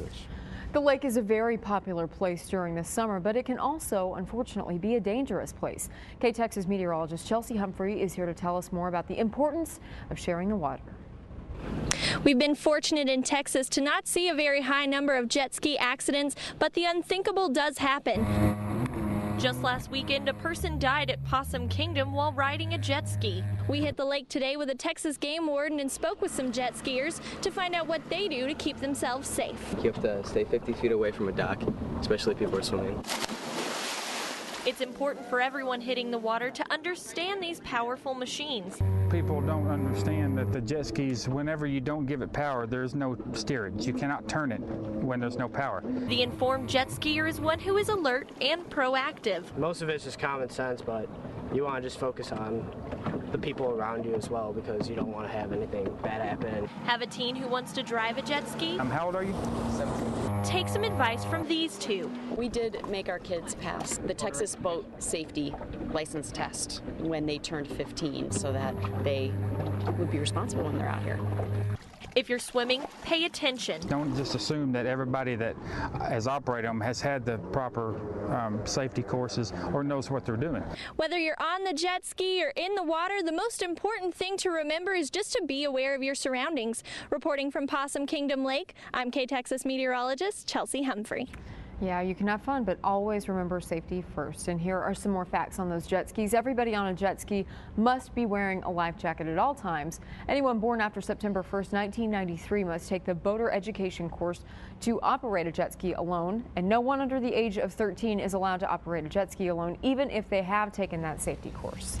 this. The lake is a very popular place during the summer, but it can also, unfortunately, be a dangerous place. KTXS meteorologist Chelsea Humphrey is here to tell us more about the importance of sharing the water. We've been fortunate in Texas to not see a very high number of jet ski accidents, but the unthinkable does happen. Just last weekend, a person died at Possum Kingdom while riding a jet ski. We hit the lake today with a Texas game warden and spoke with some jet skiers to find out what they do to keep themselves safe. You have to stay 50 feet away from a dock, especially if people are swimming. It's important for everyone hitting the water to understand these powerful machines. People don't understand that the jet skis, whenever you don't give it power, there's no steerage. You cannot turn it when there's no power. The informed jet skier is one who is alert and proactive. Most of it's just common sense, but you want to just focus on the people around you as well because you don't want to have anything bad happen. Have a teen who wants to drive a jet ski? Um, how old are you? 17. Take some advice from these two. We did make our kids pass the Texas Boat Safety License Test when they turned 15 so that they would be responsible when they're out here. If you're swimming, pay attention. Don't just assume that everybody that has operated them has had the proper um, safety courses or knows what they're doing. Whether you're on the jet ski or in the water, the most important thing to remember is just to be aware of your surroundings. Reporting from Possum Kingdom Lake, I'm KTXS meteorologist Chelsea Humphrey. Yeah, you can have fun, but always remember safety first. And here are some more facts on those jet skis. Everybody on a jet ski must be wearing a life jacket at all times. Anyone born after September 1st, 1993 must take the boater education course to operate a jet ski alone. And no one under the age of 13 is allowed to operate a jet ski alone, even if they have taken that safety course.